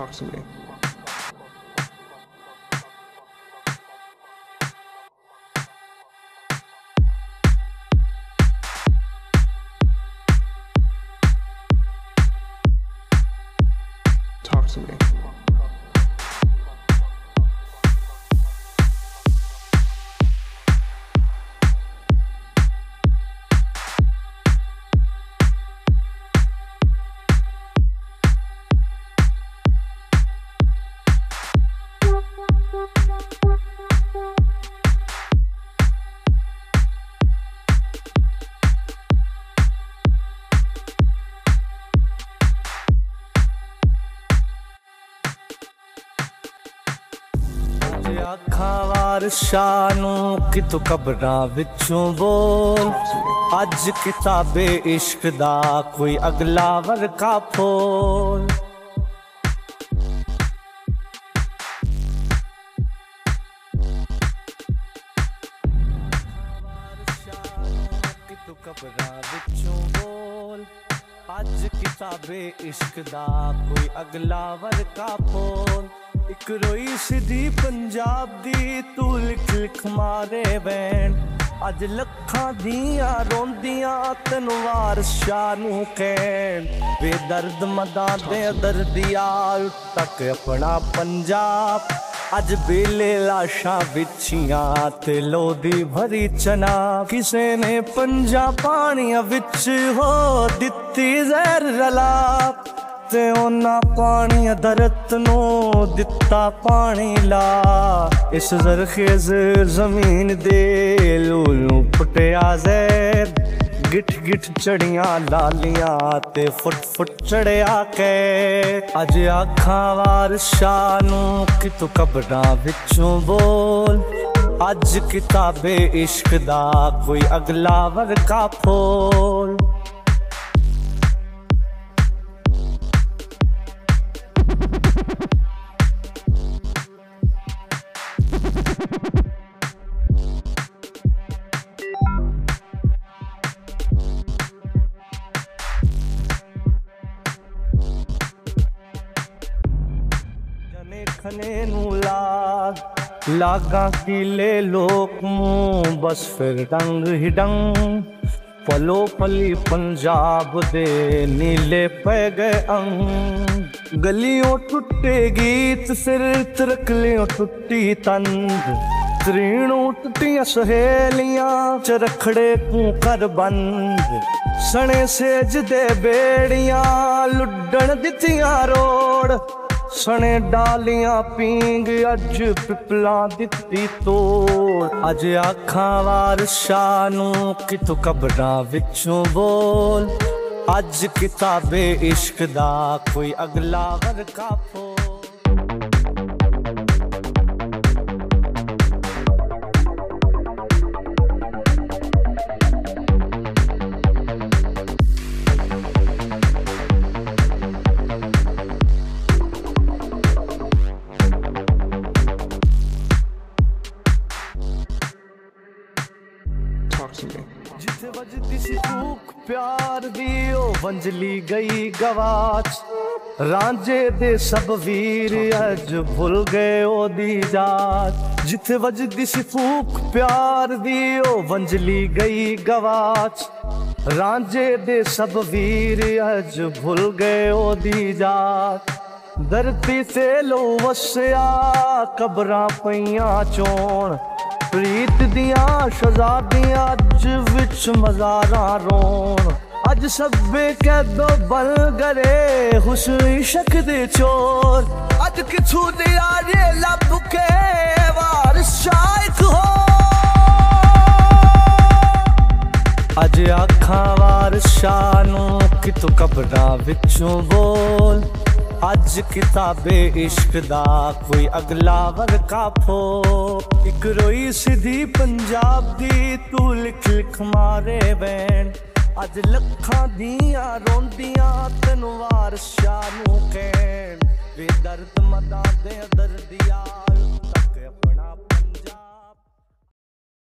Talk to me. Talk to me. ਜੇ ਅੱਖਾਂ ਵਾਰਸ਼ਾਂ ਨੂੰ ਕਿਤੋਂ ਕਬਰਾਂ ਵਿੱਚੋਂ ਬੋਲ। ਅੱਜ ਕਿਤਾਬੇ ਇਸ਼ਕ ਦਾ ਕੋਈ ਅਗਲਾ ਵਰਕਾ ਫੋਲ। ਕਿਤੋਂ ਕਬਰਾਂ ਵਿੱਚੋਂ ਬੋਲ। ਅੱਜ ਕਿਤਾਬੇ ਇਸ਼ਕ ਦਾ ਕੋਈ ਅਗਲਾ ਵਰਕਾ ਫੋਲ। ਇੱਕ ਰੋਈ ਸਿੱਧੀ ਪੰਜਾਬ ਦੀ, ਤੂੰ ਲਿਖ ਲਿਖ ਮਾਰੇ ਬੈਣ ਅੱਜ ਲੱਖਾਂ ਦੀਆਂ ਰੋਂਦੀਆਂ, ਤੈਨੂੰ ਵਾਰਸ਼ਾ ਨੂੰ ਕਹਿਣ। ਬੇਦਰਦ ਮਦਾਂ ਦੇ ਦਰਦੀਆ ਤੱਕ ਆਪਣਾ ਪੰਜਾਬ। ਅੱਜ ਬੇਲੇ ਲਾਸ਼ਾਂ ਵਿਛੀਆਂ ਤੇ ਲੋਦੀ ਭਰੀ ਚਨਾ। ਕਿਸੇ ਨੇ ਪੰਜਾ ਪਾਣੀਆਂ ਵਿੱਚ ਹੋ ਦਿੱਤੀ ਜ਼ਹਿਰ ਰਲਾ। ਤੇ ਉਹਨਾਂ ਪਾਣੀ ਦਰਤ ਨੂੰ ਦਿੱਤਾ ਪਾਣੀ ਲਾ। ਇਸ ਜ਼ਰਖੇਜ਼ ਜ਼ਮੀਨ ਦੇ ਲੂਲੂ ਪਟਿਆ ਜ਼ੈਰ ਗਿੱਠ ਗਿੱਠ ਚੜੀਆਂ ਲਾਲੀਆਂ ਤੇ ਫੁੱਟ ਫੁੱਟ ਚੜਿਆ ਕੇ ਅੱਜ ਅੱਖਾਂ ਵਾਰਸ਼ਾਂ ਨੂੰ ਕਿਤੋਂ ਕਬਰਾਂ ਵਿੱਚੋਂ ਬੋਲ। ਅੱਜ ਕਿਤਾਬੇ ਇਸ਼ਕ ਦਾ ਕੋਈ ਅਗਲਾ ਵਰਕਾ ਫੋਲ। ਜਨੇ ਖਨੇ ਨੂੰ ਲਾਗ ਲਾਗਾ ਕੀਲੇ ਲੋਕ ਨੂੰ ਬਸ ਫਿਰ ਡੰਗ ਹੀ ਡੰਗ ਪਲੋ ਪਲੀ ਪੰਜਾਬ ਦੇ ਨੀਲੇ ਪੈ ਗਏ ਅੰਗ ਗਲੀਆਂ ਟੁੱਟੇ ਗੀਤ ਸਿਰ ਤਰਕ ਲਿਓ ਟੁੱਟੀ ਤੰਦ ਤ੍ਰੀਣੋਂ ਟੁੱਟੀਆਂ ਸਹੇਲੀਆਂ ਚ ਰਖੜੇ ਕੂ ਕਰ ਬੰਦ ਸਣੇ ਸੇਜ ਦੇ ਬੇੜੀਆਂ ਲੁੱਡਣ ਦਿੱਤੀਆਂ ਰੋੜ ਸਣੇ ਡਾਲੀਆਂ ਪੀਂਗ ਅੱਜ ਪਿਪਲਾਂ ਦਿੱਤੀ ਤੋੜ ਅੱਜ ਅੱਖਾਂ ਵਾਰਸ਼ਾਂ ਨੂੰ ਕਿਤੋਂ ਕਬਰਾਂ ਵਿੱਚੋਂ ਬੋਲ। ਅੱਜ ਕਿਤਾਬੇ ਇਸ਼ਕ ਦਾ ਕੋਈ ਅਗਲਾ ਵਰਕਾ ਫੋਲ। जिथे वजदी सी फूक प्यार दियो, वंजली गई गवाच। रांझे दे सब वीर अज भूल गए ओ दी जात जिथे वजदी सी फूक प्यार दियो, वंजली गई गवाच। रांझे दे सब वीर अज भूल गए ओ दी जात धरती से लो वस्या, कबरा पैया चोण। ਪਈਆਂ ਚੋਣ ਪ੍ਰੀਤ ਦੀਆਂ ਸ਼ਜ਼ਾਦੀਆਂ ਅੱਜ ਵਿੱਚ ਮਜ਼ਾਰਾਂ ਰੋਣ। ਅੱਜ ਸਭੇ ਕੈਦੋ ਬਲ ਗਰੇ ਹੁਸਨ ਇਸ਼ਕ ਦੇ ਚੋਰ। ਅੱਜ ਕਿਥੂ ਦੇ ਆਰੇ ਲੱਭ ਕੇ ਵਾਰ ਸ਼ਾਇਕ ਹੋ ਅੱਜ ਅੱਖਾਂ ਵਾਰਸ਼ਾਂ ਨੂੰ ਕਿਤੋਂ ਕਬਰਾਂ ਵਿੱਚੋਂ ਬੋਲ। ਅੱਜ ਕਿਤਾਬੇ ਇਸ਼ਕ ਦਾ ਕੋਈ ਅਗਲਾ ਵਰਕਾ ਫੋ ਇੱਕ ਰੋਈ ਸਿੱਧੀ ਪੰਜਾਬ ਦੀ, ਤੂੰ ਲਿਖ ਲਿਖ ਮਾਰੇ ਬੈਣ ਅੱਜ ਲੱਖਾਂ ਦੀਆਂ ਰੋਂਦੀਆਂ, ਤੈਨੂੰ ਵਾਰਸ਼ਾਂ ਨੂੰ ਕਹਿਣ। ਬੇਦਰਦ ਮਦਾਂ ਦੇ ਦਰਦਿਆ ਤੱਕ ਆਪਣਾ ਪੰਜਾਬ।